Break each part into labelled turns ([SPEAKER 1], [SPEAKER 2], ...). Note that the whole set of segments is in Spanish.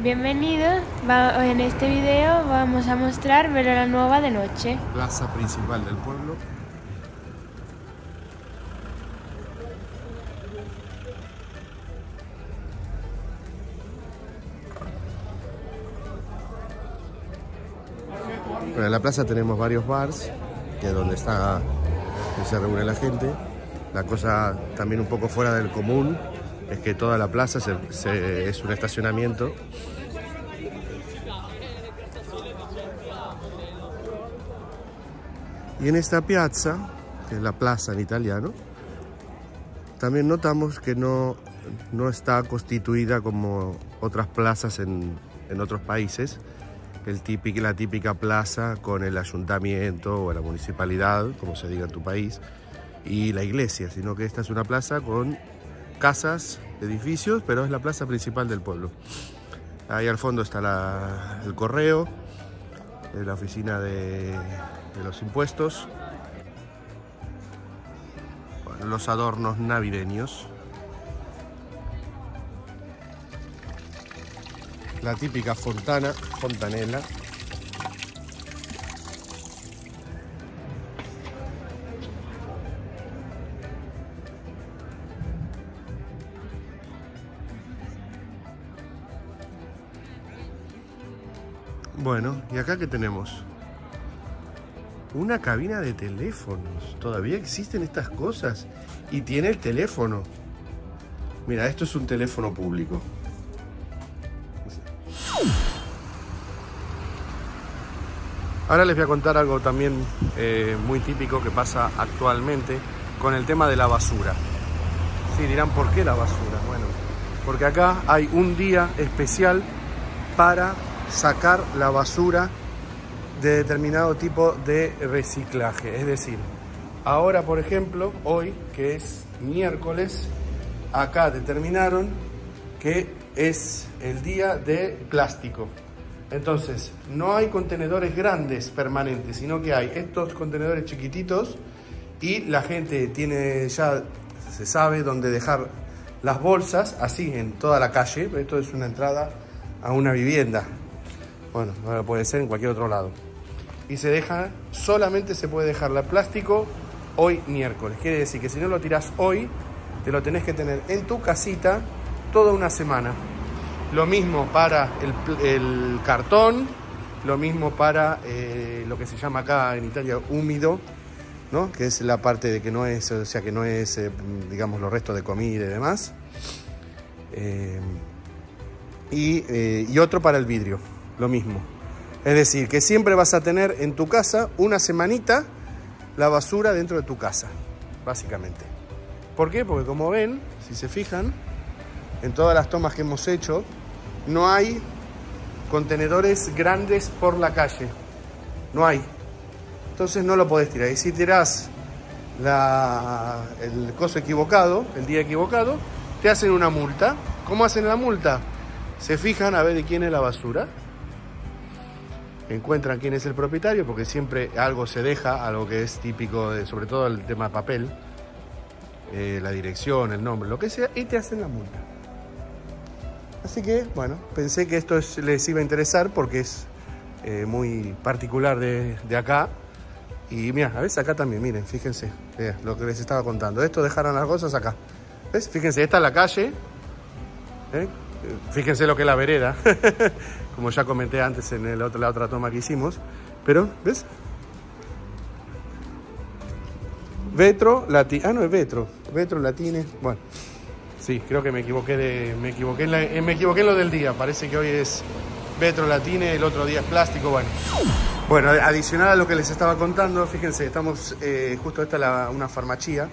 [SPEAKER 1] Bienvenidos, en este video vamos a mostrar Verona Nueva de noche.
[SPEAKER 2] plaza principal del pueblo. En la plaza tenemos varios bars, que es donde está, que se reúne la gente. La cosa también un poco fuera del común es que toda la plaza se- es un estacionamiento. Y en esta piazza, que es la plaza en italiano, también notamos que no, no está constituida como otras plazas en, en otros países, el típico, la típica plaza con el ayuntamiento o la municipalidad, como se diga en tu país, y la iglesia, sino que esta es una plaza con casas, edificios, pero es la plaza principal del pueblo. Ahí al fondo está el correo, la oficina de, de los impuestos, los adornos navideños, la típica fontana, fontanela, Bueno, ¿y acá qué tenemos? Una cabina de teléfonos. Todavía existen estas cosas. Y tiene el teléfono. Mira, esto es un teléfono público. Ahora les voy a contar algo también eh, muy típico que pasa actualmente con el tema de la basura. Sí, dirán, ¿por qué la basura? Bueno, porque acá hay un día especial para sacar la basura de determinado tipo de reciclaje. Es decir, ahora por ejemplo, hoy que es miércoles, acá determinaron que es el día de plástico. Entonces, no hay contenedores grandes permanentes, sino que hay estos contenedores chiquititos y la gente tiene ya, se sabe dónde dejar las bolsas, así en toda la calle. Esto es una entrada a una vivienda. Bueno, ahora puede ser en cualquier otro lado. Y se deja, solamente se puede dejar la plástico hoy miércoles. Quiere decir que si no lo tiras hoy, te lo tenés que tener en tu casita toda una semana. Lo mismo para el, cartón, lo mismo para eh, lo que se llama acá en Italia húmido, ¿no? que es la parte de que no es, o sea, que no es, eh, digamos, los restos de comida y demás. Eh, y, y otro para el vidrio, lo mismo. Es decir, que siempre vas a tener en tu casa una semanita la basura dentro de tu casa, básicamente. ¿Por qué? Porque como ven, si se fijan, en todas las tomas que hemos hecho, no hay contenedores grandes por la calle. No hay. Entonces no lo podés tirar. Y si tirás la- el coso equivocado, el día equivocado, te hacen una multa. ¿Cómo hacen la multa? Se fijan a ver de quién es la basura. Encuentran quién es el propietario, porque siempre algo se deja, algo que es típico, de, sobre todo el tema papel, eh, la dirección, el nombre, lo que sea, y te hacen la multa. Así que, bueno, pensé que esto es- les iba a interesar porque es eh, muy particular de, de acá. Y mira, a veces acá también, miren, fíjense, eh, lo que les estaba contando. Esto dejaron las cosas acá. ¿Ves? Fíjense, esta es la calle. ¿eh? Fíjense lo que es la vereda, como ya comenté antes en el otro- la otra toma que hicimos. Pero, ¿ves? Vetro, latine. Ah, no, es vetro. Vetro, latine. Bueno, sí, creo que me equivoqué de. Me equivoqué eh, me equivoqué lo del día. Parece que hoy es vetro latine, el otro día es plástico. Bueno. Bueno, adicional a lo que les estaba contando, fíjense, estamos eh, justo esta es la- una farmacia,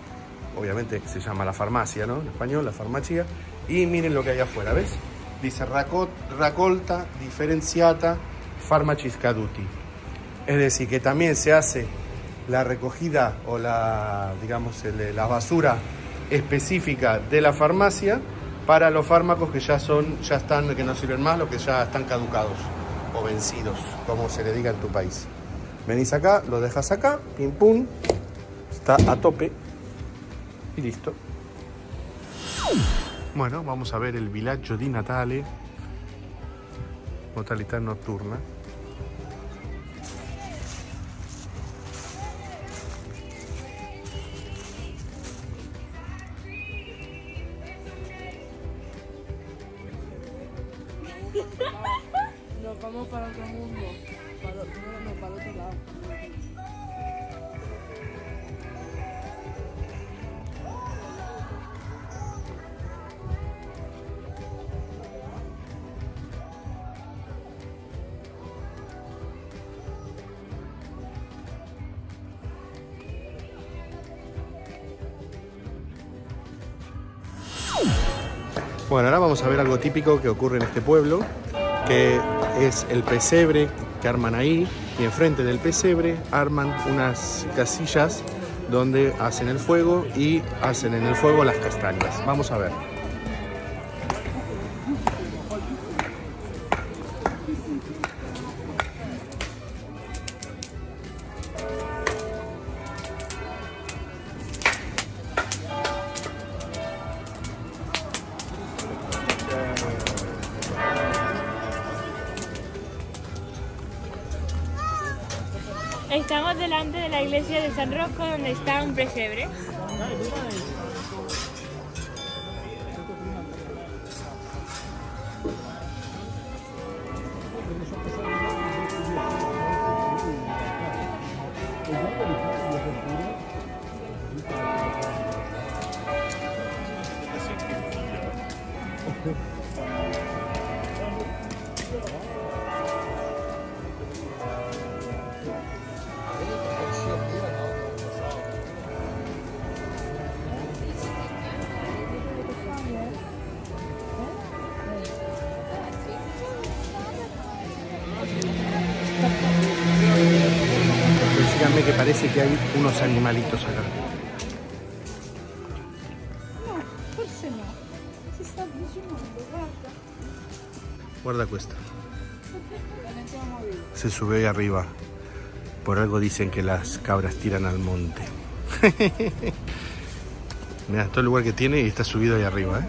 [SPEAKER 2] obviamente se llama la farmacia, ¿no? En español, la farmacia, y miren lo que hay afuera, ¿ves? Dice "Racco- raccolta differenziata farmacis caduti. Es decir, que también se hace la recogida o la, digamos, la basura específica de la farmacia para los fármacos que ya son, ya están, que no sirven más, los que ya están caducados o vencidos, como se le diga en tu país. Venís acá, lo dejas acá, pim pum, está a tope y listo. Bueno, vamos a ver el villaggio di Natale. modalità notturna.
[SPEAKER 1] Nos vamos para otro mundo. No, no, para otro lado.
[SPEAKER 2] Bueno, ahora vamos a ver algo típico que ocurre en este pueblo, que es el pesebre que arman ahí y enfrente del pesebre arman unas casillas donde hacen el fuego y hacen en el fuego las castañas. Vamos a ver.
[SPEAKER 1] Estamos delante de la iglesia de San Rosco donde está un pesebre.
[SPEAKER 2] Parece que hay unos animalitos acá.
[SPEAKER 3] No, forse no. Si sta avvicinando, guarda.
[SPEAKER 2] Guarda cuesta. Se sube ahí arriba. Por algo dicen que las cabras tiran al monte. Mira todo el lugar que tiene y está subido ahí arriba. ¿eh?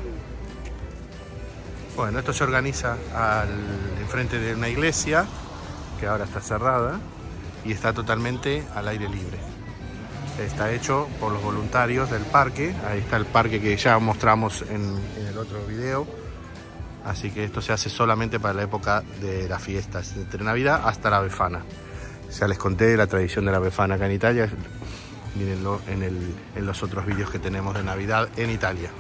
[SPEAKER 2] Bueno, esto se organiza al enfrente de una iglesia que ahora está cerrada y está totalmente al aire libre. Está hecho por los voluntarios del parque. Ahí está el parque que ya mostramos en, en el otro video. Así que esto se hace solamente para la época de las fiestas, entre Navidad hasta la Befana. Ya les conté la tradición de la Befana acá en Italia. Mírenlo en, el- en los otros vídeos que tenemos de Navidad en Italia.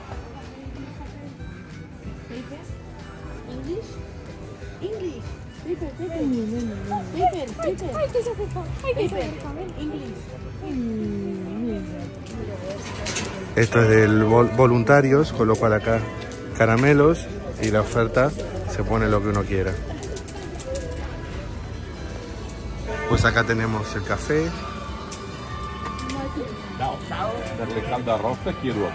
[SPEAKER 2] Esto es del vol- voluntarios, con lo cual acá caramelos y la oferta se pone lo que uno quiera. Pues acá tenemos el café,
[SPEAKER 4] Ciao, ciao. Per le calde arroste chiedo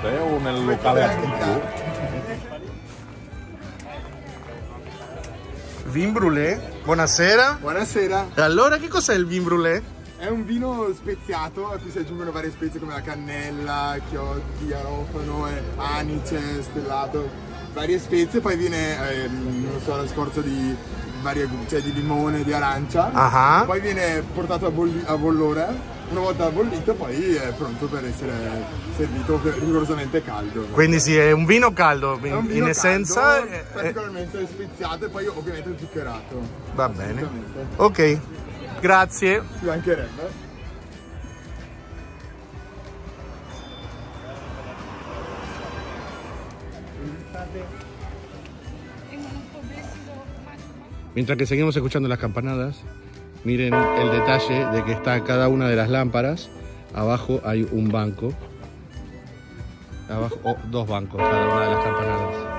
[SPEAKER 2] vin brûlé. Buonasera.
[SPEAKER 5] Buonasera,
[SPEAKER 2] Allora, che cos'è il vin brûlé?
[SPEAKER 5] è un vino speziato a cui si aggiungono varie spezie come la cannella, chiodi, garofano, e anice, stellato, varie spezie, poi viene, ehm, non so, la scorza di, varie, cioè di limone, di arancia,
[SPEAKER 2] Ah.
[SPEAKER 5] poi viene portato a, a bollore, una volta bollito poi è pronto per essere servito rigorosamente caldo.
[SPEAKER 2] Quindi sì, è un vino caldo,
[SPEAKER 5] È
[SPEAKER 2] in,
[SPEAKER 5] un vino
[SPEAKER 2] in essenza.
[SPEAKER 5] caldo,
[SPEAKER 2] eh, eh,
[SPEAKER 5] particolarmente speziato e poi ovviamente zuccherato.
[SPEAKER 2] va bene. Ok, grazie.
[SPEAKER 5] Ci mancherebbe.
[SPEAKER 2] Mientras que seguimos escuchando las campanadas, miren el detalle de que está cada una de las lámparas. Abajo hay un banco. Abajo, o dos bancos cada una de las campanadas.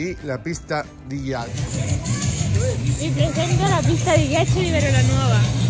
[SPEAKER 2] Y la pista di ghiaccio.
[SPEAKER 1] Vi presento la pista di ghiaccio di Verona Nuova.